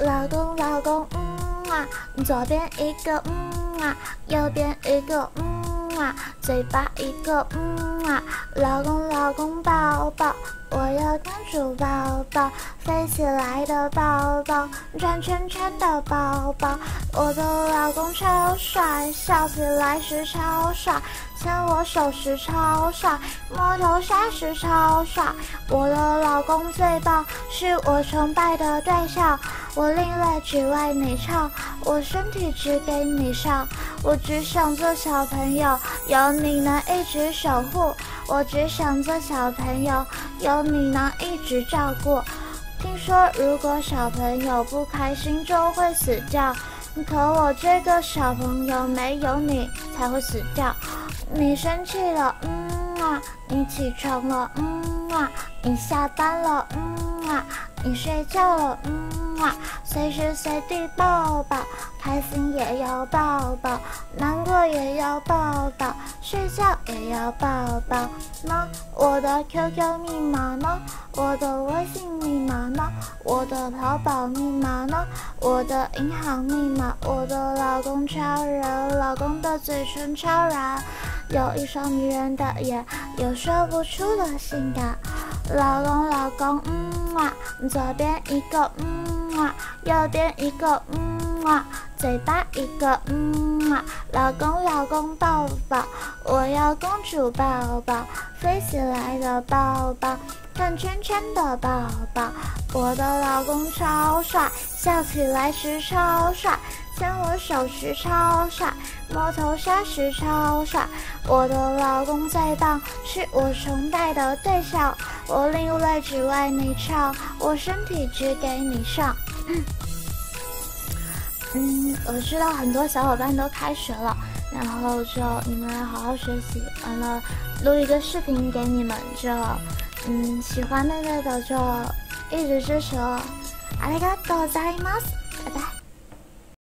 老公老公，嗯啊，左边一个，嗯啊，右边一个，嗯啊，嘴巴一个，嗯啊，老公老公抱抱，我要公主抱抱，飞起来的抱抱，转圈圈的抱抱，我的老公超帅，笑起来时超帅。牵我手时超帅，摸头杀时超帅，我的老公最棒，是我崇拜的对象。我另类只为你唱，我身体只给你上。我只想做小朋友，有你能一直守护。我只想做小朋友，有你能一直照顾。听说如果小朋友不开心就会死掉，可我这个小朋友没有你才会死掉。你生气了，嗯啊，你起床了，嗯啊，你下班了，嗯啊，你睡觉了，嗯啊，随时随地抱抱，开心也要抱抱，难过也要抱抱，睡觉也要抱抱。呢我的 QQ 密码呢？我的微信密码呢？我的淘宝密码呢？我的银行密码？我的老公超人，老公的嘴唇超软。有一双迷人的眼，有说不出的性感。老公，老公，嗯啊，左边一个，嗯啊，右边一个，嗯啊，嘴巴一个，嗯啊。老公，老公，抱抱，我要公主抱抱，飞起来的抱抱，转圈圈的抱抱。我的老公超帅，笑起来时超帅。牵我手时超帅，摸头杀时超帅，我的老公最棒，是我崇拜的对象。我另类只为你唱，我身体只给你上。嗯，我知道很多小伙伴都开学了，然后就你们好好学习，完了录一个视频给你们，就嗯喜欢妹妹的就一直支持哦。ありがとうございます。